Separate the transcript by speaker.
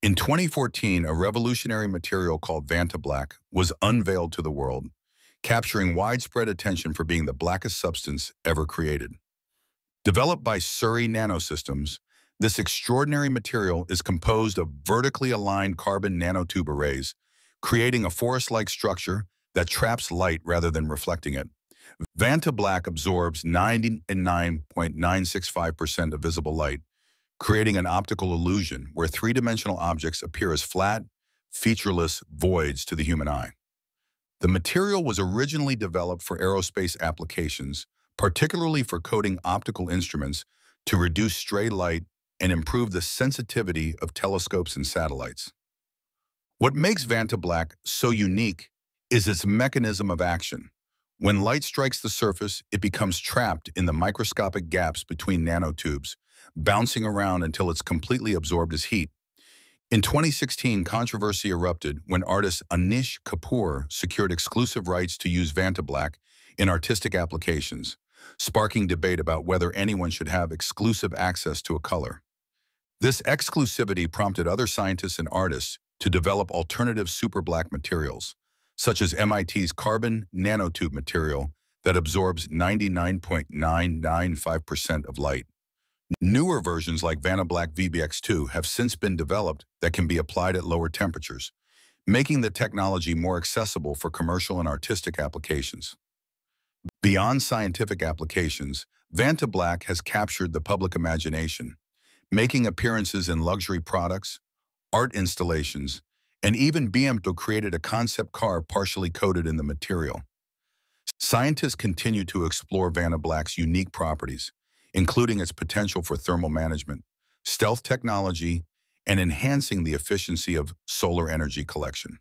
Speaker 1: In 2014, a revolutionary material called Vantablack was unveiled to the world, capturing widespread attention for being the blackest substance ever created. Developed by Surrey Nanosystems, this extraordinary material is composed of vertically aligned carbon nanotube arrays, creating a forest-like structure that traps light rather than reflecting it. Vantablack absorbs 99.965% of visible light, creating an optical illusion where three-dimensional objects appear as flat, featureless voids to the human eye. The material was originally developed for aerospace applications, particularly for coating optical instruments to reduce stray light and improve the sensitivity of telescopes and satellites. What makes Vantablack so unique is its mechanism of action. When light strikes the surface, it becomes trapped in the microscopic gaps between nanotubes, bouncing around until it's completely absorbed as heat. In 2016, controversy erupted when artist Anish Kapoor secured exclusive rights to use Vantablack in artistic applications, sparking debate about whether anyone should have exclusive access to a color. This exclusivity prompted other scientists and artists to develop alternative superblack materials, such as MIT's carbon nanotube material that absorbs 99.995% of light. Newer versions like Vantablack VBX2 have since been developed that can be applied at lower temperatures, making the technology more accessible for commercial and artistic applications. Beyond scientific applications, Vantablack has captured the public imagination, making appearances in luxury products, art installations, and even BMW created a concept car partially coated in the material. Scientists continue to explore Vantablack's unique properties, including its potential for thermal management, stealth technology, and enhancing the efficiency of solar energy collection.